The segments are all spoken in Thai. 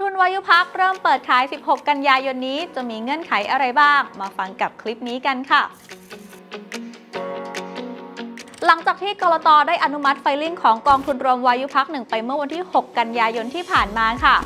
ทุนวายุพักเริ่มเปิดขาย 16 กันยายนนี้จะมีเงื่อนไขอะไรบ้าง มาฟังกับคลิปนี้กันค่ะหลังจากที่กรตได้อนุมัติไฟลิ่งของกองทุนรวมวายุพักหนึ่งไปเมื่อวันที่ 6 กันยายนที่ผ่านมาค่ะ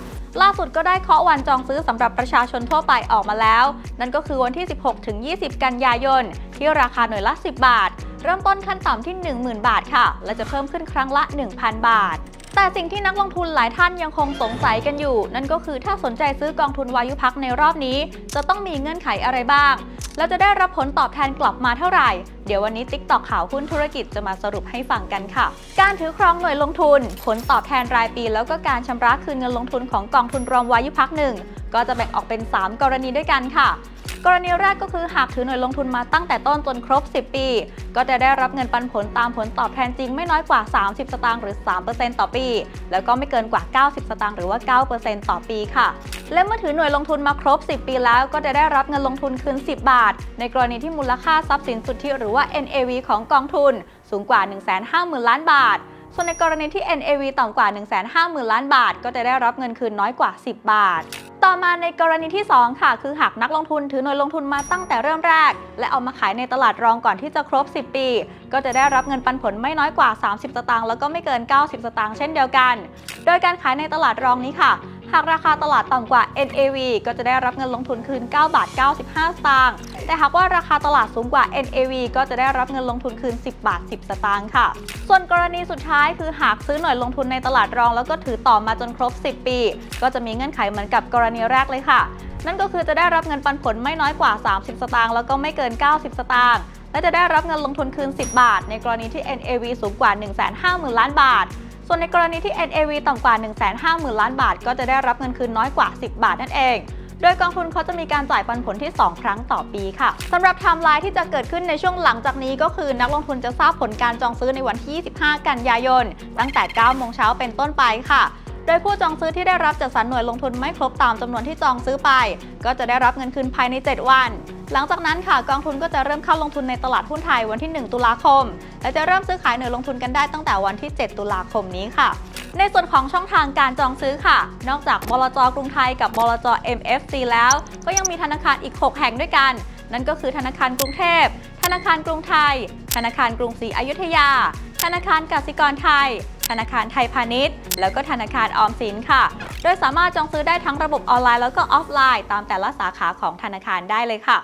ล่าสุดก็ได้เคาะวันจองซื้อสำหรับประชาชนทั่วไปออกมาแล้ว นั่นก็คือวันที่ 16 ถึง 20 กันยายน ที่ราคาหน่วยละ 10 บาท เริ่มต้นขั้นต่ำที่ 10,000 บาทค่ะ และจะเพิ่มขึ้นครั้งละ 1,000 บาท แต่สิ่งที่นักลงทุนหลายท่านยังคงสงสัยกันอยู่ นั่นก็คือถ้าสนใจซื้อกองทุนวายุพักในรอบนี้ จะต้องมีเงื่อนไขอะไรบ้าง แล้วจะได้รับผลตอบแทนกลับมาเท่าไหร่ เดี๋ยววันนี้ติ๊กตอกข่าวหุ้นธุรกิจจะมาสรุปให้ฟังกันค่ะ การถือครองหน่วยลงทุน ผลตอบแทนรายปี แล้วก็การชำระคืนเงินลงทุนของกองทุนรวมวายุพักหนึ่งก็จะแบ่งออกเป็น 3 กรณีด้วยกันค่ะ กรณีแรกก็คือหากถือหน่วยลงทุนมาตั้งแต่ต้นจนครบ 10 ปี ก็จะได้รับเงินปันผลตามผลตอบแทนจริงไม่น้อยกว่า 30 สตางค์หรือ 3%ต่อปี แล้วก็ไม่เกินกว่า 90 สตางค์หรือว่า 9%ต่อปีค่ะ และเมื่อถือหน่วยลงทุนมาครบ 10 ปีแล้ว ก็จะได้รับเงินลงทุนคืน 10 บาท ในกรณีที่มูลค่าทรัพย์สินสุทธิหรือว่า NAV ของกองทุน สูงกว่า 150,000 ล้านบาทส่วนในกรณีที่ NAV ต่ำกว่า 150,000 ล้านบาท ก็จะได้รับเงินคืนน้อยกว่า 10 บาท ต่อมาในกรณีที่ 2 ค่ะ คือหากนักลงทุนถือหน่วยลงทุนมาตั้งแต่เริ่มแรก และเอามาขายในตลาดรองก่อนที่จะครบ 10 ปี ก็จะได้รับเงินปันผลไม่น้อยกว่า 30 สตางค์แล้วก็ไม่เกิน 90 สตางค์เช่นเดียวกัน โดยการขายในตลาดรองนี้ค่ะ หากราคาตลาดต่ำกว่า NAV ก็จะได้รับเงินลงทุนคืน 9 บาท 95 สตางค์ แต่หากว่าราคาตลาดสูงกว่า NAV ก็จะได้รับเงินลงทุนคืน 10 บาท 10 สตางค์ค่ะ ส่วนกรณีสุดท้ายคือหากซื้อหน่วยลงทุนในตลาดรอง แล้วก็ถือต่อมาจนครบ 10 ปี ก็จะมีเงื่อนไขเหมือนกับกรณีแรกเลยค่ะ นั่นก็คือจะได้รับเงินปันผลไม่น้อยกว่า 30 สตางค์แล้วก็ไม่เกิน 90 สตางค์และจะได้รับเงินลงทุนคืน 10 บาท ในกรณีที่ NAV สูงกว่า 150,000 ล้านบาท ส่วนในกรณีที่ NAV ต่ำกว่า 150,000 ล้านบาท ก็จะได้รับเงินคืนน้อยกว่า 10 บาทนั่นเอง โดยกองทุนเขาจะมีการจ่ายปันผลที่ 2 ครั้งต่อปีค่ะสำหรับไทม์ไลน์ที่จะเกิดขึ้นในช่วงหลังจากนี้ก็คือนักลงทุนจะทราบผลการจองซื้อในวันที่ 25 กันยายน ตั้งแต่ 9 โมงเช้าเป็นต้นไปค่ะ โดยผู้จองซื้อที่ได้รับจัดสรรหน่วยลงทุนไม่ครบตามจำนวนที่จองซื้อไป ก็จะได้รับเงินคืนภายใน 7 วัน หลังจากนั้นค่ะกองทุนก็จะเริ่มเข้าลงทุนในตลาดหุ้นไทยวันที่ 1 ตุลาคม และจะเริ่มซื้อขายหน่วยลงทุนกันได้ตั้งแต่วันที่ 7 ตุลาคมนี้ค่ะในส่วนของช่องทางการจองซื้อค่ะ นอกจากบลจกรุงไทยกับบลจ MFC แล้ว ก็ยังมีธนาคารอีก 6 แห่งด้วยกัน นั่นก็คือธนาคารกรุงเทพ ธนาคารกรุงไทย ธนาคารกรุงศรีอยุธยา ธนาคารกสิกรไทย ธนาคารไทยพาณิชย์ แล้วก็ธนาคารออมสินค่ะ โดยสามารถจองซื้อได้ทั้งระบบออนไลน์แล้วก็ออฟไลน์ ตามแต่ละสาขาของธนาคารได้เลยค่ะ